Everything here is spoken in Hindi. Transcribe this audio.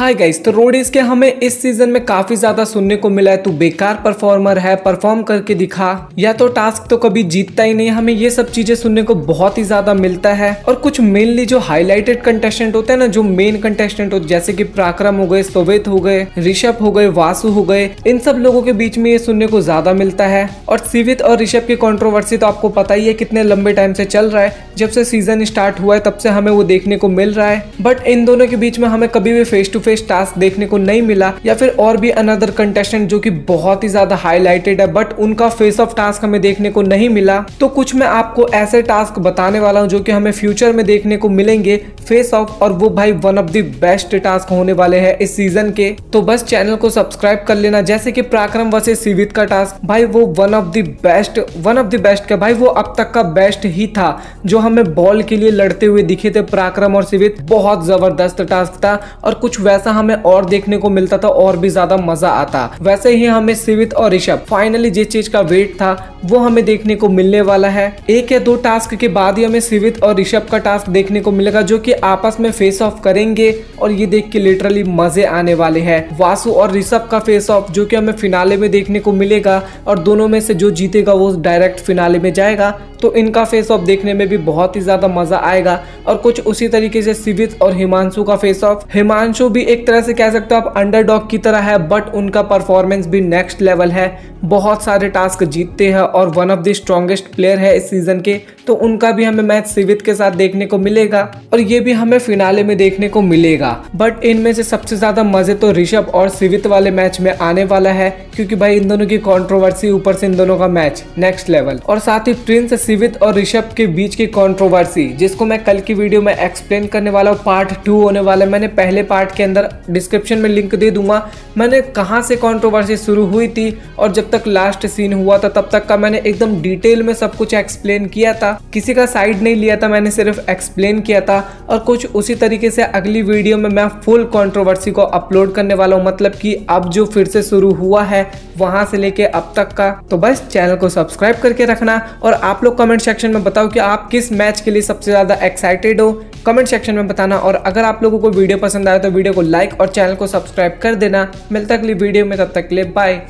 हाय गाइस तो रोडीज के हमें इस सीज़न में काफ़ी ज़्यादा सुनने को मिला है। तू बेकार परफॉर्मर है परफॉर्म करके दिखा। या तो टास्क तो कभी जीतता ही नहीं, हमें ये सब चीज़ें सुनने को बहुत ही ज़्यादा मिलता है। और कुछ मेनली जो हाईलाइटेड कंटेस्टेंट होते हैं ना, जो मेन कंटेस्टेंट होते जैसे की पराक्रम हो गए, सोवेत हो गए, ऋषभ हो गए, वासु हो गए, इन सब लोगों के बीच में ये सुनने को ज़्यादा मिलता है। और सीवित और ऋषभ की कॉन्ट्रोवर्सी तो आपको पता ही है, कितने लंबे टाइम से चल रहा है। जब से सीज़न स्टार्ट हुआ है, तब से हमें वो देखने को मिल रहा है। बट इन दोनों के बीच में हमें कभी भी face to to face task देखने को नहीं मिला या फिर और भी अनदर कंटेस्टेंट जो कि बहुत ही ज़्यादा हाईलाइटेड है बट उनका फेस ऑफ़ टास्क हमें देखने को नहीं मिला। तो कुछ मैं आपको ऐसे टास्क बताने वाला हूँ जो कि हमें फ्यूचर में देखने को मिलेंगे फेस ऑफ़ और वो भाई one of the best task होने वाले हैं इस सीज़न के। तो बस चैनल को सब्सक्राइब कर लेना, जैसे कि पराक्रम वसे सिवित का टास्क भाई वो one of the best one of the best का, भाई वो अब तक का बेस्ट ही था, जो हमें बॉल के लिए लड़ते हुए दिखे थे पराक्रम और सिवित। बहुत ज़बरदस्त टास्क था, और कुछ वैसा हमें और देखने को मिलता था और भी ज़्यादा मज़ा आता। वैसे ही हमें सिवित और ऋषभ। फाइनली जिस चीज़ का वेट था, वो हमें देखने को मिलने वाला है। एक या दो टास्क के बाद ही हमें सिवित और ऋषभ का टास्क देखने को मिलेगा, जो कि आपस में फेस ऑफ़ करेंगे और ये देख के लिटरली मज़े आने वाले हैं। वासु और ऋषभ का फेस ऑफ़ जो कि हमें फिनाले में देखने को मिलेगा और दोनों में से जो जीतेगा, वो डायरेक्ट फिनाले में जाएगा। तो इनका फेस ऑफ़ देखने में भी बहुत ही ज़्यादा मज़ा आएगा। और कुछ उसी तरीके से सिवित और हिमांशु का फेस ऑफ़ हिमांशु भी एक तरह से कह सकते हो आप अंडरडॉग की तरह है बट उनका परफॉर्मेंस भी नेक्स्ट लेवल है। बहुत सारे टास्क जीतते हैं और one of the strongest player है इस सीज़न के तो उनका भी हमें मैच सिवित के साथ देखने को मिलेगा और ये भी हमें फिनाले में देखने को मिलेगा। बट इनमें से सबसे ज़्यादा मज़े तो ऋषभ और सिवित वाले मैच में आने वाला है, क्योंकि भाई इन दोनों की कॉन्ट्रोवर्सी ऊपर से इन दोनों का मैच नेक्स्ट लेवल और साथ ही प्रिंस सिवित और ऋषभ के बीच की कॉन्ट्रोवर्सी जिसको मैं कल की वीडियो में एक्सप्लेन करने वाला हूँ पार्ट टू होने वाला मैंने पहले पार्ट के अंदर डिस्क्रिप्शन में लिंक दे दूँगा। मैंने कहाँ से कॉन्ट्रोवर्सी शुरू हुई थी और जब तक लास्ट सीन हुआ था, तब तक का मैंने एकदम डिटेल में सब कुछ एक्सप्लेन किया था। किसी का साइड नहीं लिया था, मैंने सिर्फ़ एक्सप्लेन किया था। और कुछ उसी तरीके से अगली वीडियो में मैं फुल कॉन्ट्रोवर्सी को अपलोड करने वाला हूँ। मतलब कि अब जो फिर से शुरू हुआ है, वहाँ से लेके अब तक का। तो बस चैनल को सब्सक्राइब करके रखना और आप लोग कमेंट सेक्शन में बताओ कि आप किस मैच के लिए सबसे ज़्यादा एक्साइटेड हो। कमेंट सेक्शन में बताना और अगर आप लोगों को वीडियो पसंद आया तो वीडियो को लाइक और चैनल को सब्सक्राइब कर देना। मिलता अगली वीडियो में, तब तक के लिए बाय।